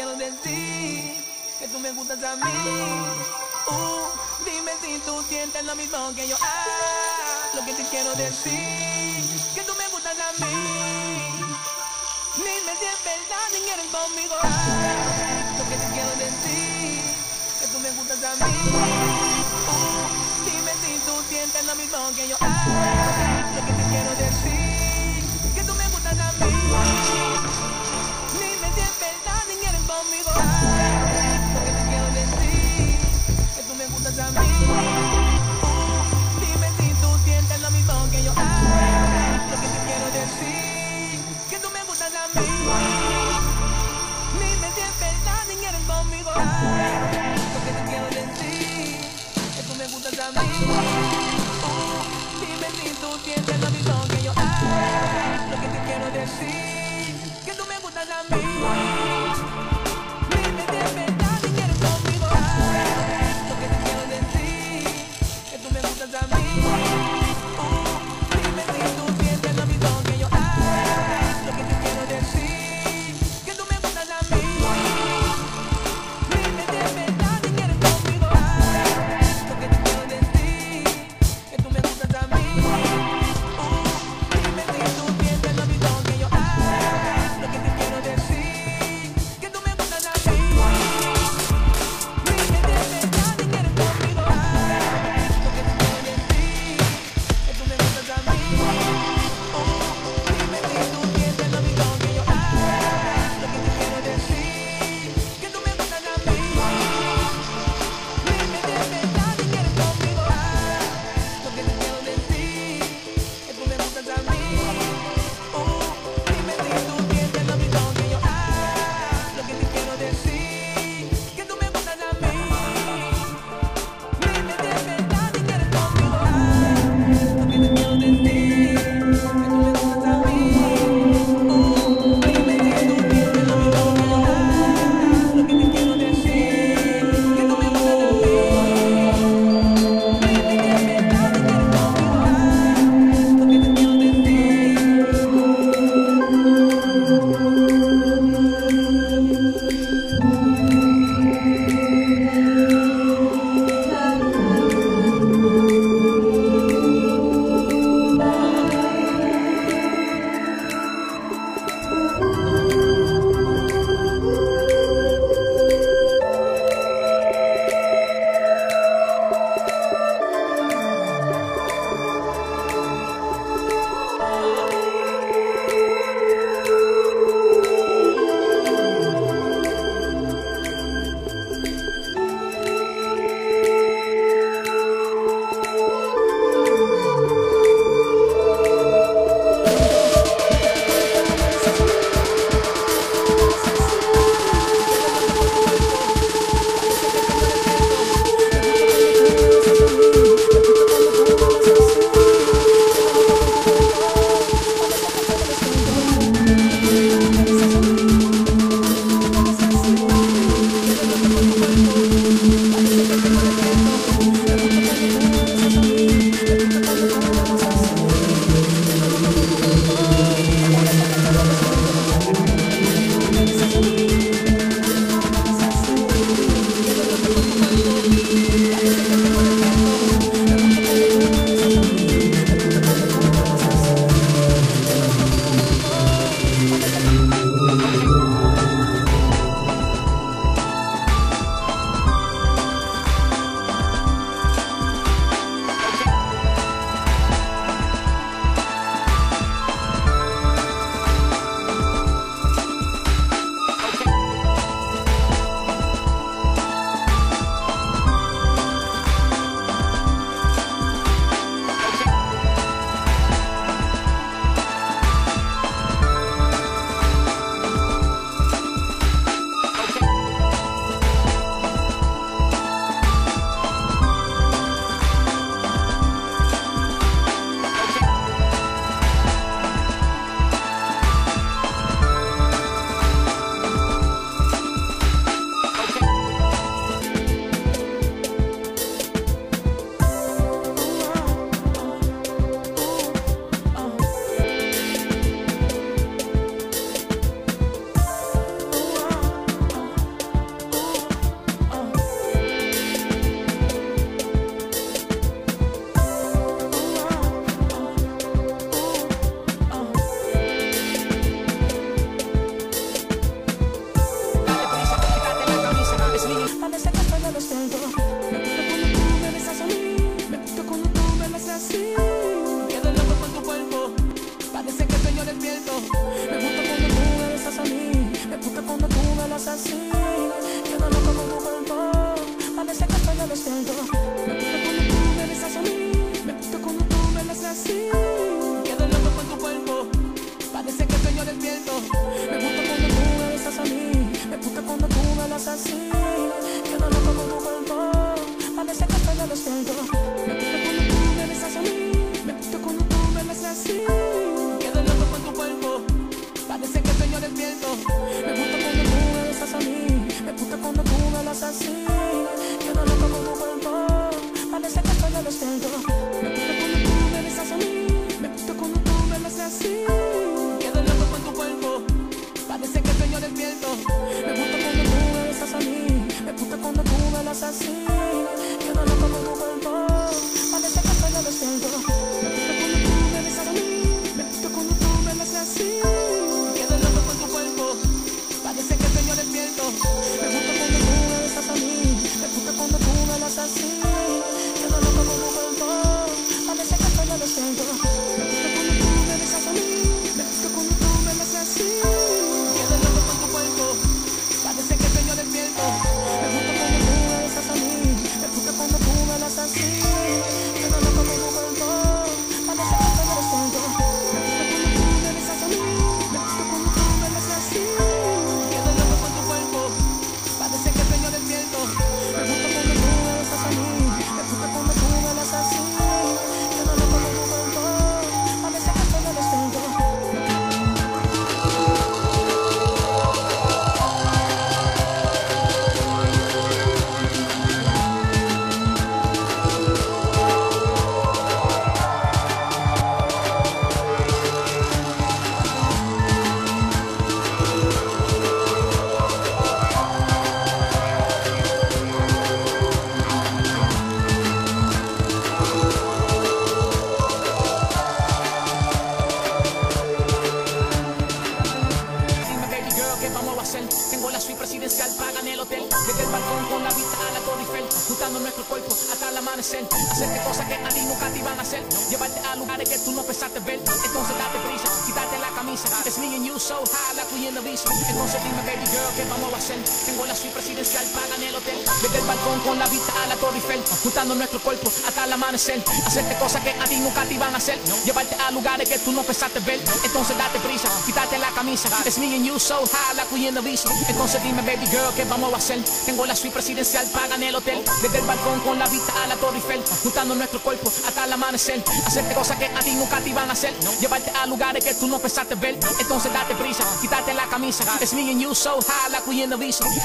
quiero decir que tú me gustas a mí. Uh, dime si tú sientes lo mismo que yo. Ah, lo que te quiero decir, que tú me gustas a mí. Dime si es verdad si quieres conmigo. Ah, lo que te quiero decir, que tú me gustas a mí. Uh, dime si tú sientes lo mismo que yo. Ah, lo que te quiero decir. Juntando nuestro cuerpo hasta el amanecer. Hacerte cosas que a ti nunca te iban a hacer. Llevarte a lugares que tú no pensaste ver. Entonces date prisa, quítate la camisa. It's me and you so high like we in. Entonces dime, baby girl, ¿qué vamos a hacer? Tengo la suite presidencial, pagan el hotel. Desde el balcón con la vista a la Torre Eiffel. Juntando nuestro cuerpo hasta el amanecer. Hacerte cosas que a ti nunca te iban a hacer. Llevarte a lugares que tú no pensaste ver. Entonces date prisa, quítate la camisa. It's me and you so high like we in.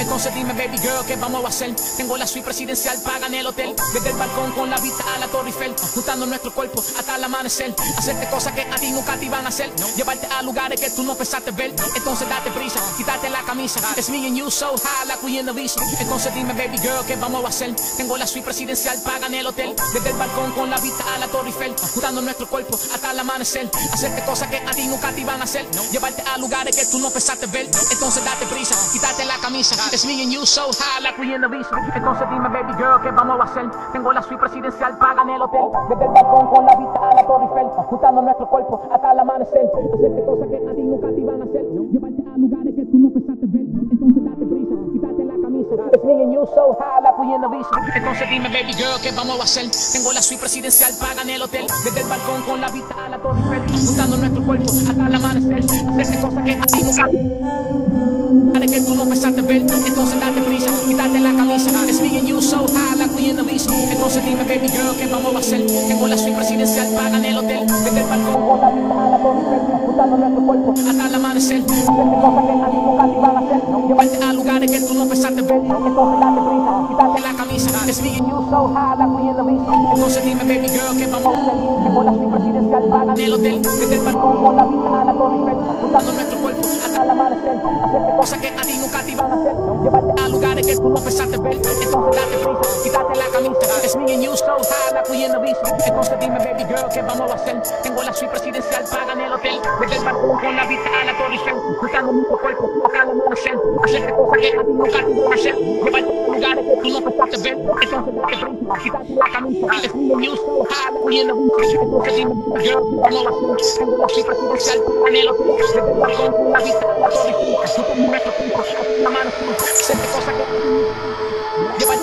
Entonces dime, baby girl, ¿qué vamos a hacer? Tengo la suite presidencial, pagan el hotel. Desde el balcón con la vista a la Torre Eiffel. Juntando nuestro cuerpo hasta el amanecer. Hacerte cosas que a ti nunca te iban a hacer. Llevarte a lugares que tú no pensaste ver. Entonces date prisa, quítate la camisa. It's me and you so high like we in the. Entonces dime, baby girl, ¿qué vamos a hacer? Tengo la suite presidencial, pagan el hotel. Desde el balcón con la vista a la Torre Eiffel. Juntando nuestro cuerpo hasta el amanecer. Hacerte cosas que a ti nunca te iban a hacer. Llevarte a lugares que tú no pensaste ver. Entonces date prisa, quítate la camisa. It's me and you so high like we in the beach. Entonces dime, baby girl, ¿qué vamos a hacer? Tengo la suite presidencial, pagan el hotel. Desde el balcón con la vista a la Torre Eiffel. Juntando nuestro cuerpo hasta el amanecer. Hacerte cosas que a ti nunca te iban a hacer. Llevarte a lugares que tú no pensaste ver. Entonces date prisa, quítate la camisa. It's me and you so high like we in the beach. Entonces dime, baby girl, ¿qué vamos a hacer? Tengo la suite presidencial, pagan el hotel. Desde el balcón con la vista a la Torre Eiffel. Juntando nuestro cuerpo hasta el amanecer. Hacerte cosas que a ti nunca de que tú no pensaste ver, entonces date prisa, quítate la camisa. It's me and you so high like we in the beach. Entonces dime, baby girl, ¿qué vamos a hacer? Tengo la suite presidencial, pagan el hotel. Desde el balcón con la vista a la Torre Eiffel, juntando nuestro cuerpo hasta el amanecer. Cosas que a ti nunca te iban a hacer. Llevarte a lugares que tú no pensaste ver, entonces date prisa, quítate la camisa. It's me and you so high like we in the beach. Entonces dime, baby girl, ¿qué vamos a hacer? Tengo la suite presidencial, pagan el hotel. Desde el balcón con la vista a la Torre Eiffel, juntando nuestro cuerpo hasta el amanecer. Hacerte cosas que ti nunca te iban a hacer. Llevarte a lugares que tú no pensaste ver. Entonces date prisa, quítate la camisa. Me and you so high in the beach. Entonces dime, baby girl, ¿qué vamos a hacer? Tengo la suite presidencial, pagan el hotel. Desde el balcón con la vista a la Torre Eiffel. Juntando nuestro cuerpo hasta el amanecer. Hacerte cosas que a ti nunca te iban a hacer. Llevarte a lugares que tú no pensaste ver. Entonces date prisa, quítate la camisa. Me and you so high in the beach. Entonces dime, baby girl, ¿qué vamos a hacer? Tengo la suite presidencial, pagan el hotel. Desde el balcón con la vista a la Torre Eiffel. Juntando nuestro cuerpo hasta el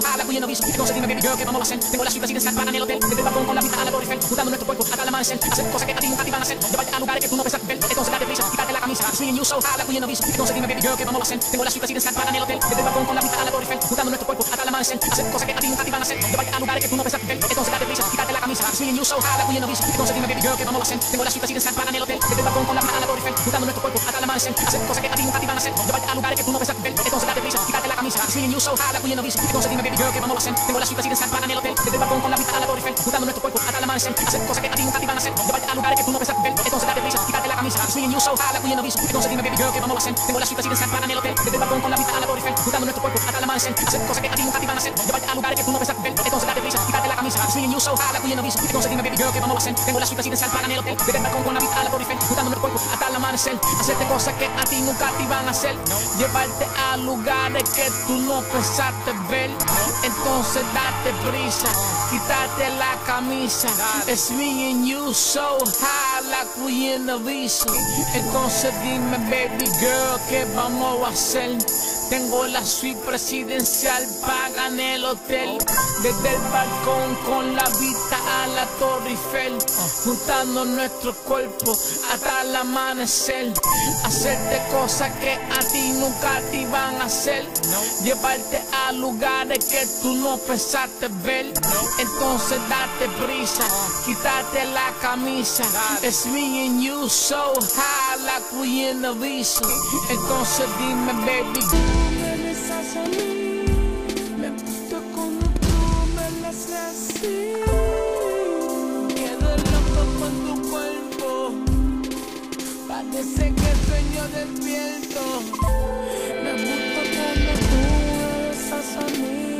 camisa, swinging you so high, la cuya no viso. Entonces dime, baby girl, ¿qué vamos a hacer? Tengo la suite presidencial para en el hotel. Desde el balcón con la vista a la Torre juntando nuestro cuerpo hasta el amanecer. Hacer cosas que a ti nunca te van a hacer. Llevarte a lugares que tú no pensás ver. Entonces date prisa, quítate la camisa, swinging you so high, la cuya no viso. Entonces dime, baby girl, ¿qué vamos a hacer? Tengo la suite presidencial para en el hotel. Desde el balcón con la vista a la Torre juntando nuestro cuerpo hasta el amanecer. Hacer cosas que a ti nunca te van a hacer. Llevarte a lugares que tú no pensás ver. Entonces date prisa, quítate la camisa, swinging you so high, la cuya no viso. Entonces dime, baby girl, ¿qué vamos a hacer? Tengo la suite presidencial para en el hotel. Desde el balcón con la vista a la Torre juntando nuestro cuerpo hasta el amanecer. Hacer cosas que a ti nunca te van a hacer. Llevarte a lugares que tú no pensás ver. Entonces date prisa, quítate camisa, swinging you so high, la viso. Entonces dime, baby girl, ¿qué vamos a hacer? Tengo la suite presidencial para en el hotel. Desde el balcón con la vista a la Torre Eiffel, juntando nuestro cuerpo hasta el amanecer. Hacer cosas que a ti nunca te van a hacer. Llevarte a lugares que tú no pensás ver. Entonces date prisa, quítate la camisa, swinging you so high, la cuya no viso. Entonces dime, baby girl, ¿qué vamos a hacer? Tengo la suite presidencial para en el hotel. Desde el balcón con la vista a la Torre Eiffel, juntando nuestro cuerpo hasta el amanecer. Hacer cosas que a ti nunca te van a hacer. Llevarte a lugares que tú no pensás ver. Entonces prisa, quítate la camisa, swinging you so high, la cuya no viso. Entonces dime, baby girl, ¿qué vamos a hacer? Tengo la suite presidencial para en el hotel. El balcón con la vista a la Torre Eiffel, juntando nuestro cuerpo hasta el amanecer. Hacerte cosas que a ti nunca te van a hacer. Llevarte a lugares que tú no pensaste ver. Entonces date prisa, quítate la camisa. It's me and you so high like we in the visa. Entonces dime, baby girl, ¿qué vamos a hacer? Tengo la suite presidencial, paga en el hotel. Desde el balcón con la vista a la Torre Eiffel. Juntando nuestro cuerpo hasta el amanecer. Hacerte cosas que a ti nunca te van a hacer. Llevarte a lugares que tú no pensaste ver. Entonces date prisa, quítate la camisa. It's me and you so high like we in the visa. Entonces dime, baby. a mí, me gusta cuando tú me las así. Quedo loco con tu cuerpo, parece que sueño despierto. Me gusta cuando tú me besas a mí,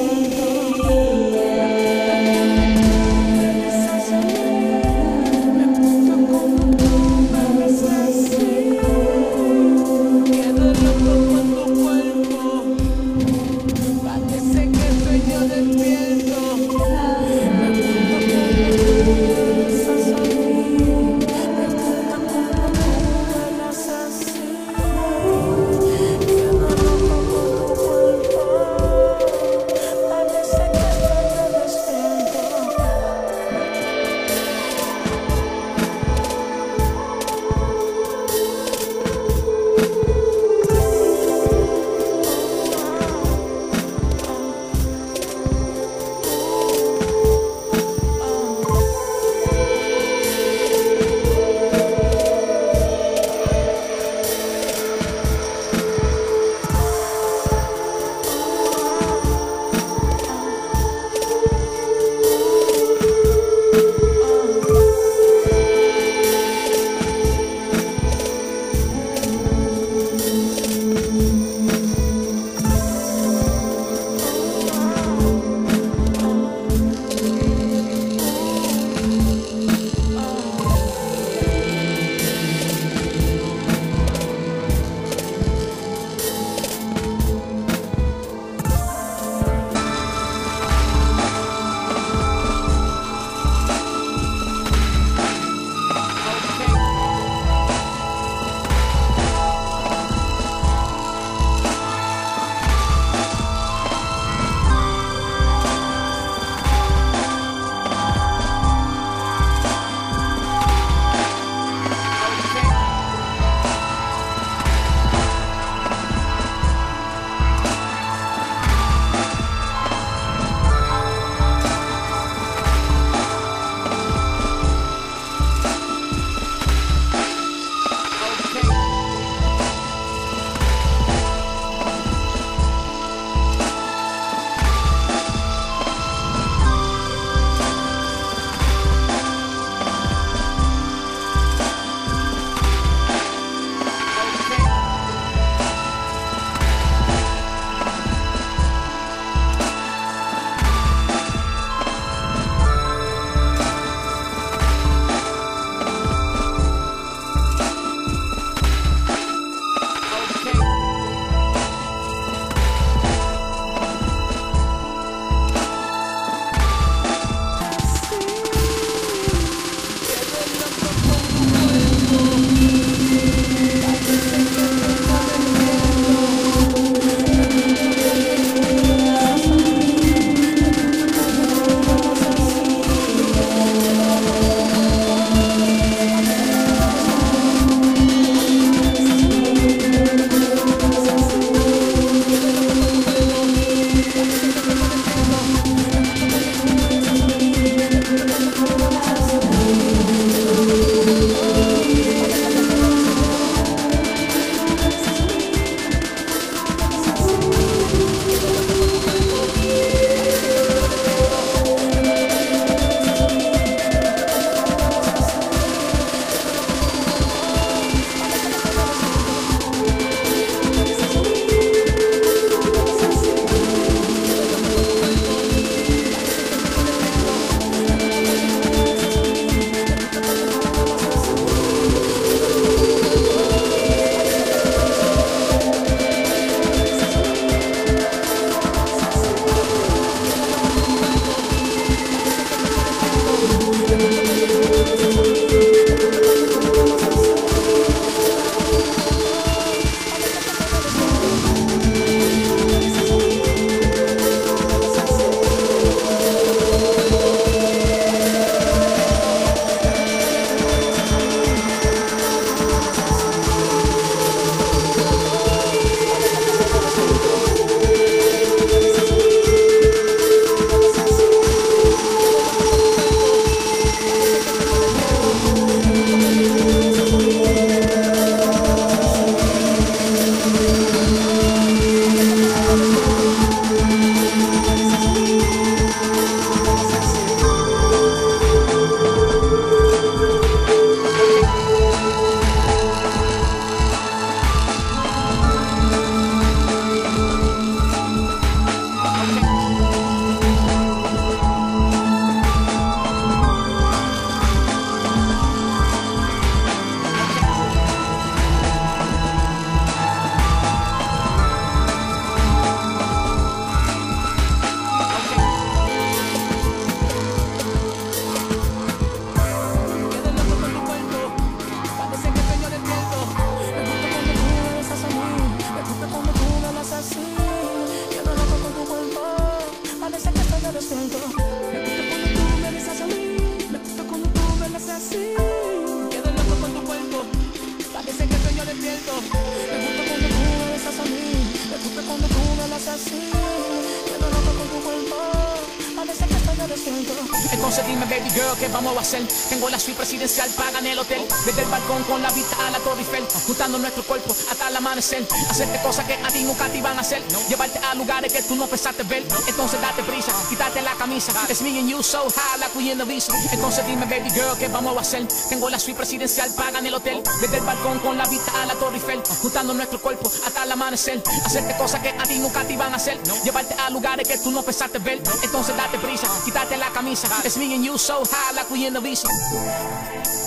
¿qué vamos a hacer? Tengo la suite presidencial, pagan el hotel. Desde el balcón con la vista a la Torre Eiffel. Juntando nuestro cuerpo hasta el amanecer. Hacerte cosas que a ti nunca te iban a hacer. Llevarte a lugares que tú no pensaste ver. Entonces date prisa, quítate la camisa. It's me and you so high like we in the visa. Entonces dime, baby girl, ¿qué vamos a hacer? Tengo la suite presidencial, pagan el hotel. Desde el balcón con la vista a la Torre Eiffel. Juntando nuestro cuerpo hasta el amanecer. Hacerte cosas que a ti nunca te iban a hacer. Llevarte a lugares que tú no pensaste ver. Entonces date prisa, quítate la camisa. It's me and you so high like we in the visa. Música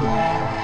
Música